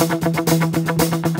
えっ?